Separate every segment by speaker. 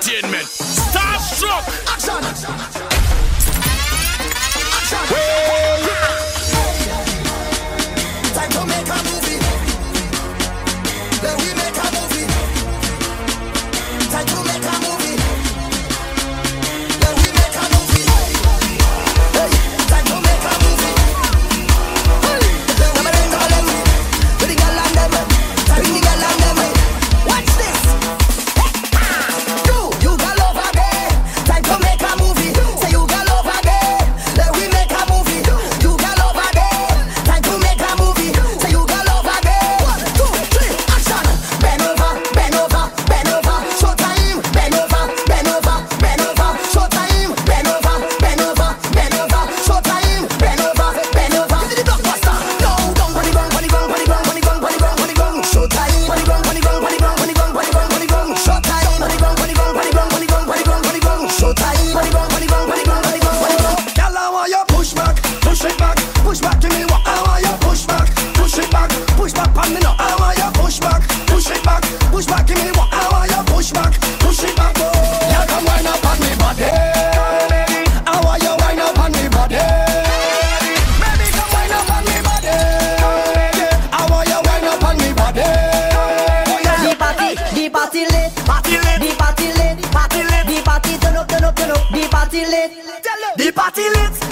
Speaker 1: entertainment. Starstruck!
Speaker 2: Action! Action! Action!
Speaker 3: Action. party lit. The party lit.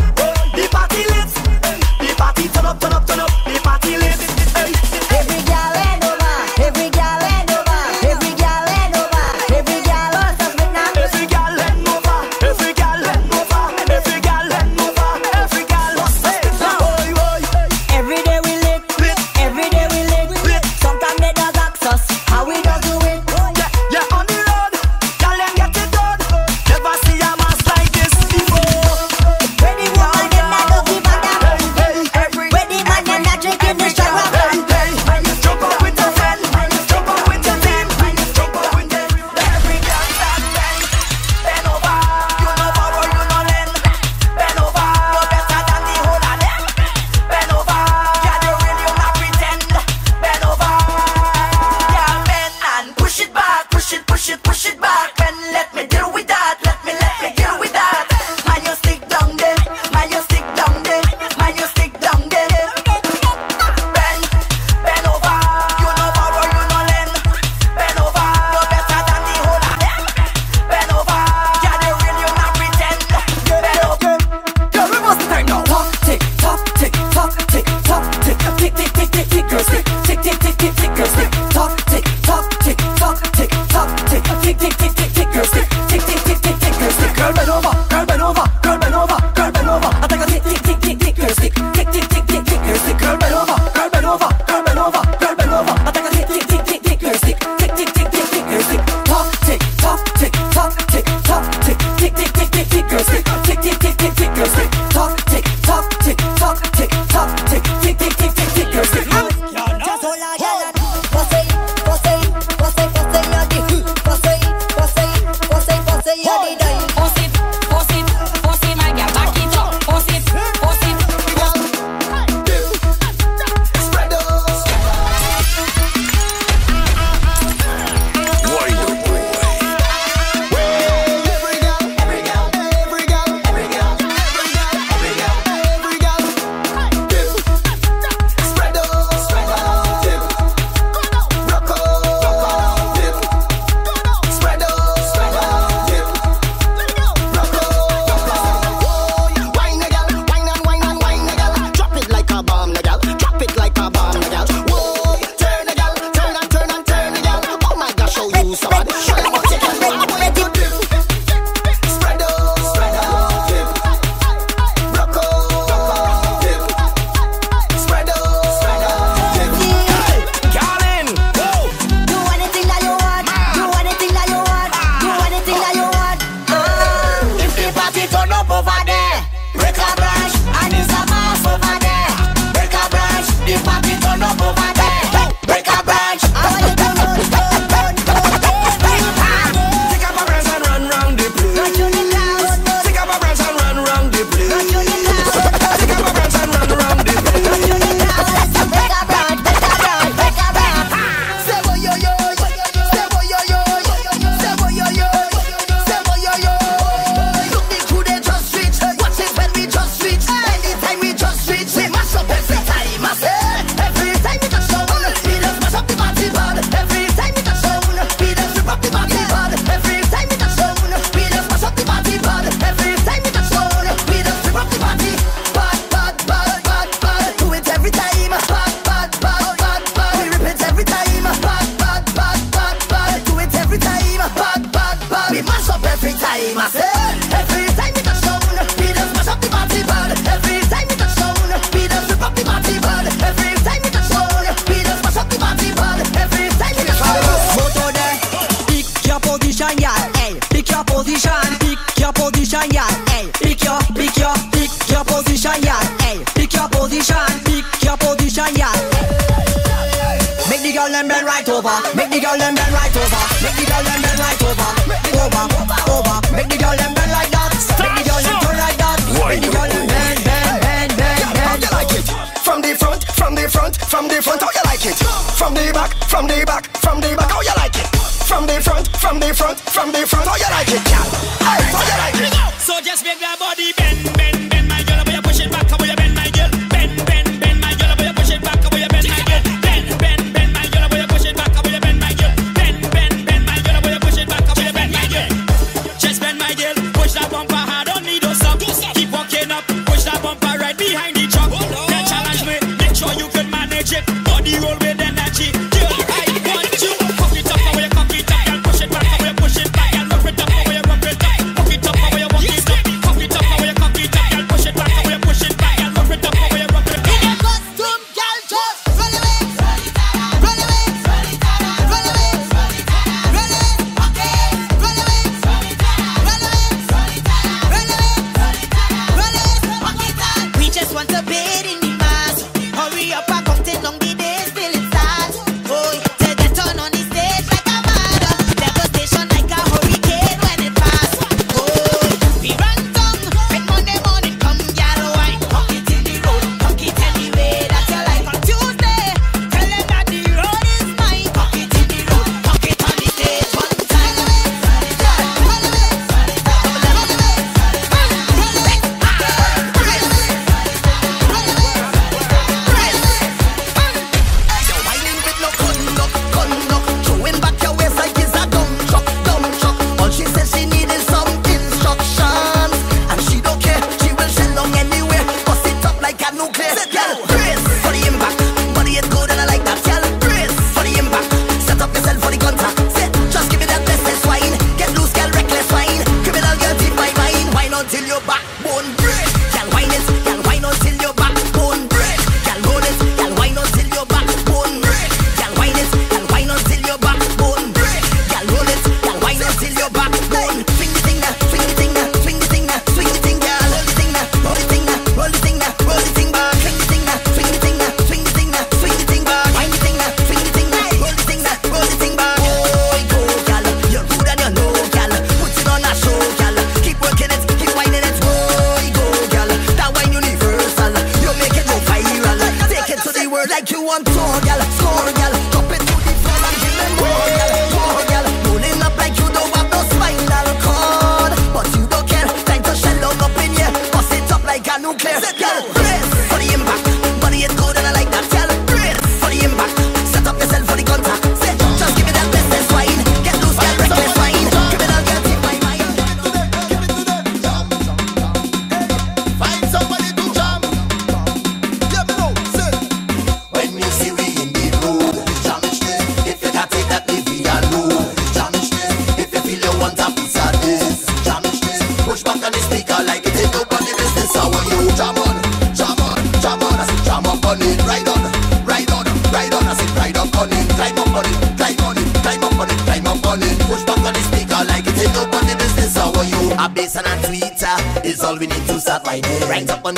Speaker 3: it?
Speaker 2: From the back, from the back, from the back, how you like it? From the front, from the front, from the front, how you like it, girl? Hey, how you like it?
Speaker 1: So just make that body.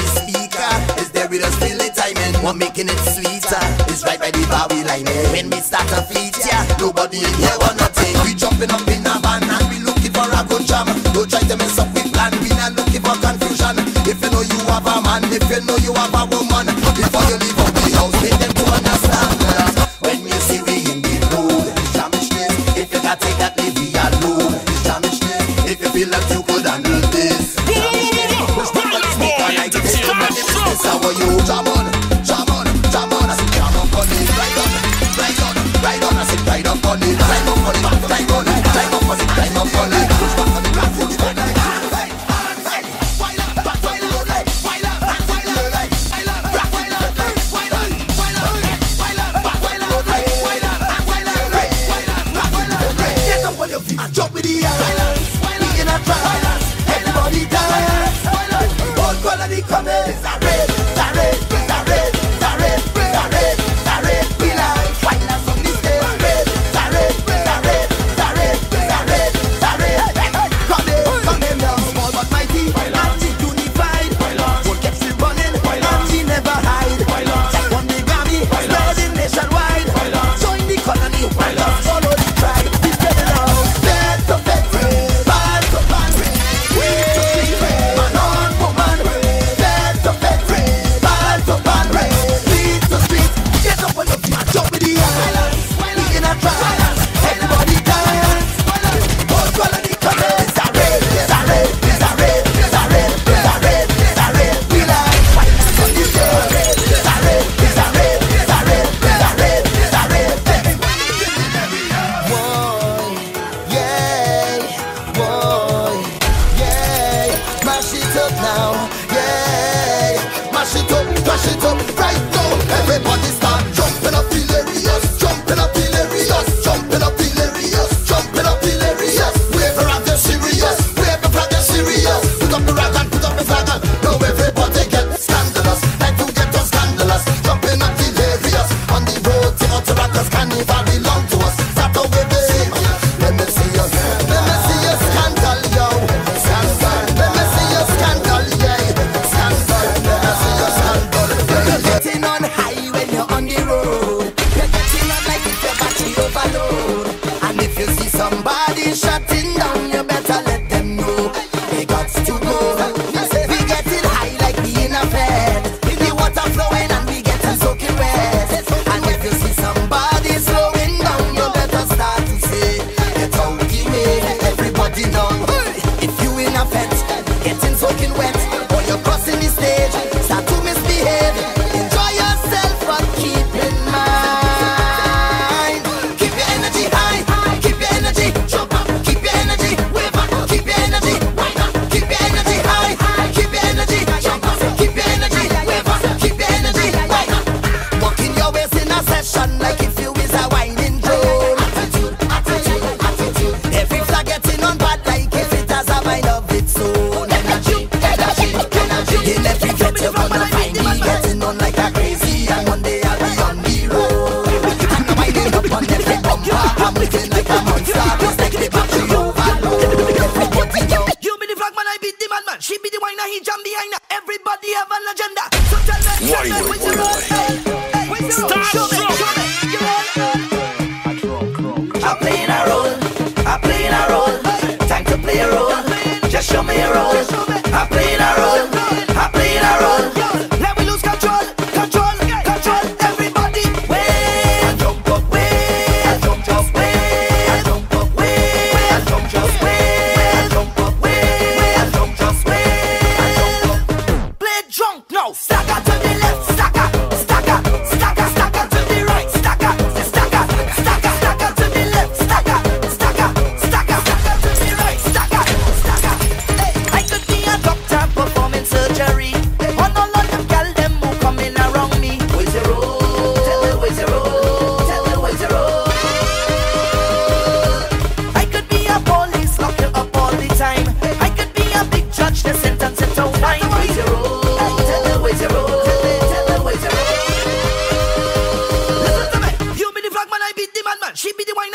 Speaker 4: speaker is there with us feel the timing. What making it sweeter is right by the Bowie line. Eh? When we start a fleet, yeah, nobody in here want nothing. We jumping up in a van and we looking for a good jam. Don't try to mess up with plan. We not looking for confusion. If you know you have a man, if you know you have a woman.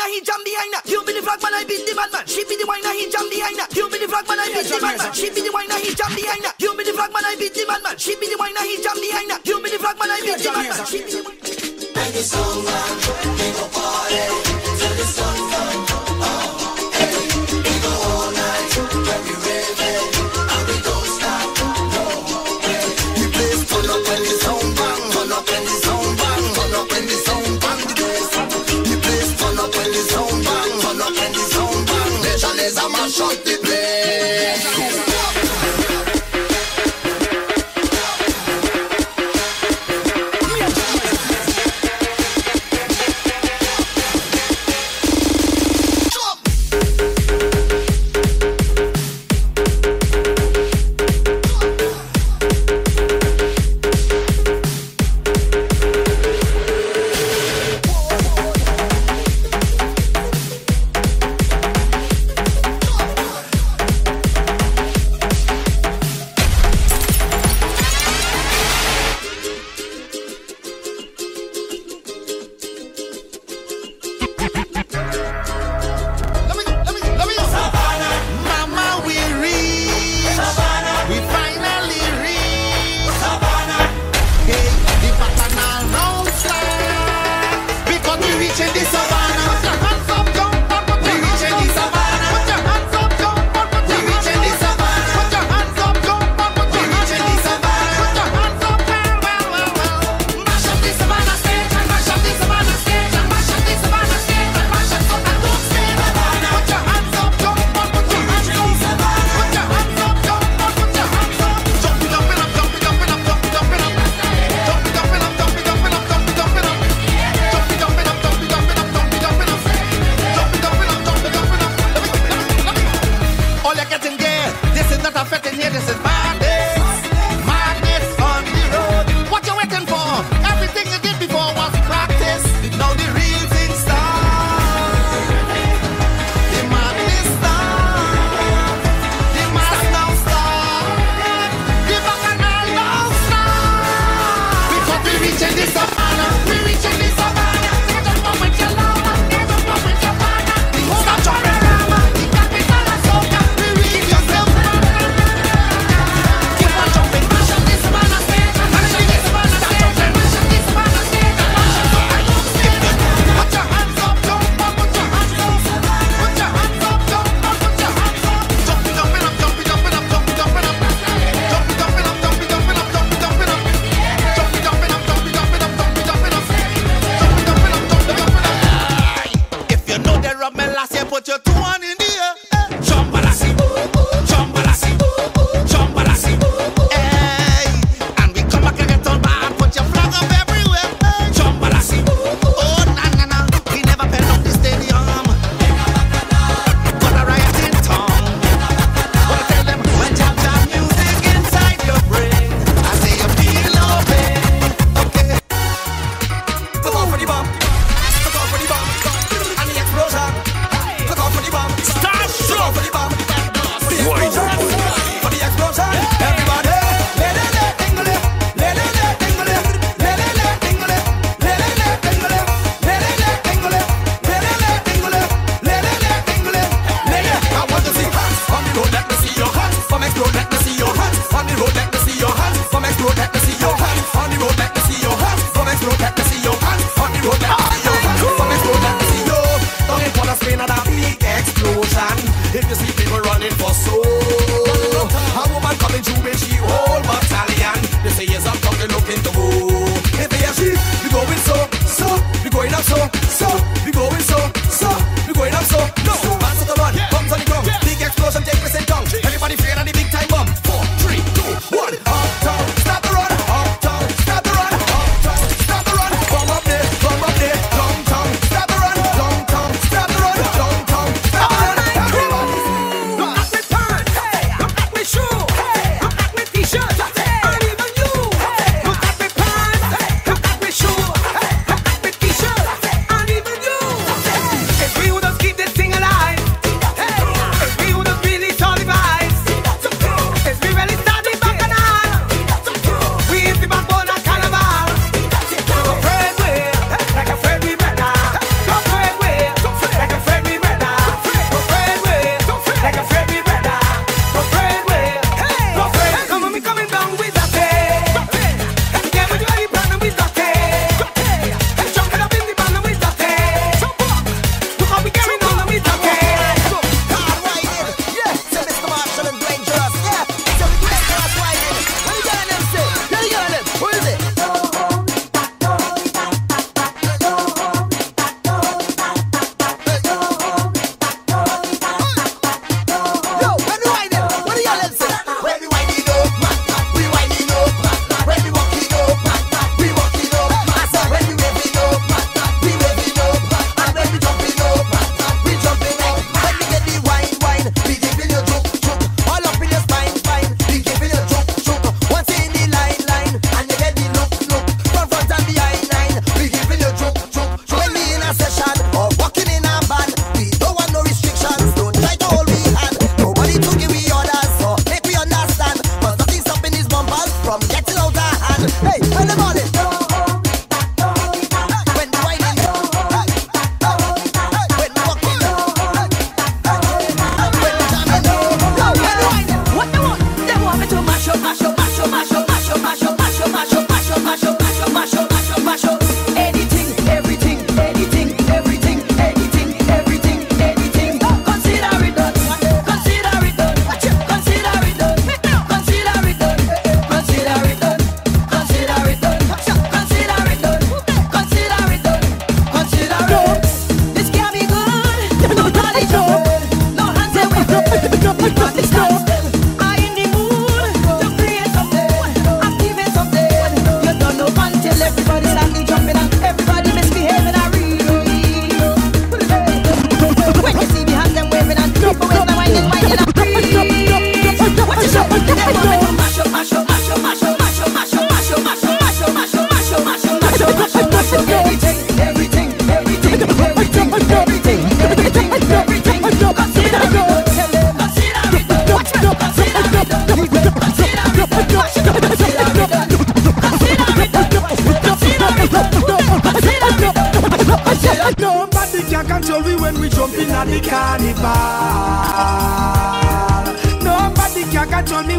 Speaker 5: man, he jam behind her. You be the flag man, I beat the bad. She be the whiner, he jam behind her. You be the flag man, I beat the bad. She be the whiner, he jam behind her. You be the flag man, I beat the bad. She be the whiner, he jam behind her. You be the flag man, I beat the bad. She be the. Make
Speaker 1: the song man, make. All you're getting there, this is
Speaker 2: not affecting here, this is